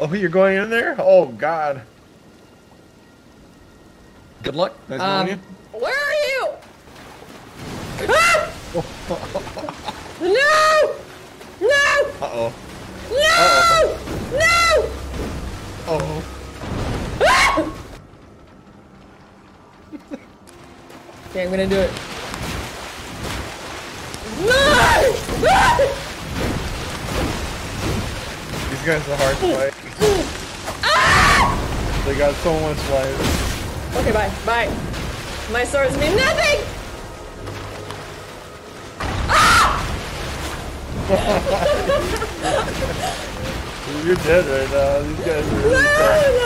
Oh, you're going in there? Oh, God. Good luck. Nice Um, knowing where are you? Ah! no! No! you. Uh-oh. No! No! Oh. Ah! okay, I'm gonna do it. No! Ah! These guys are hard fight. They got so much life. Okay, bye. Bye. My swords mean nothing! You're dead right now. These guys are really No, tough. no!